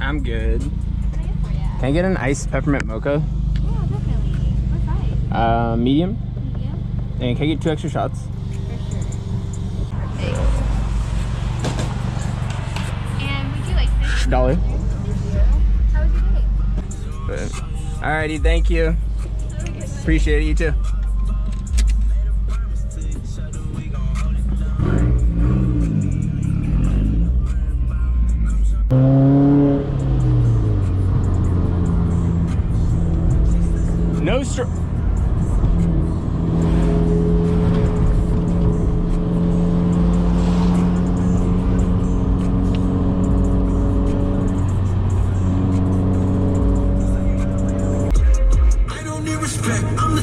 I'm good. Can I get for ya? Can I get an iced peppermint mocha? Yeah, definitely. What size? Uh, medium. Medium? And can I get two extra shots? For sure. Perfect. And would you like this? Dollar. How was your day? Alrighty, thank you. Appreciate it, you too. No str- I don't need respect, I'm the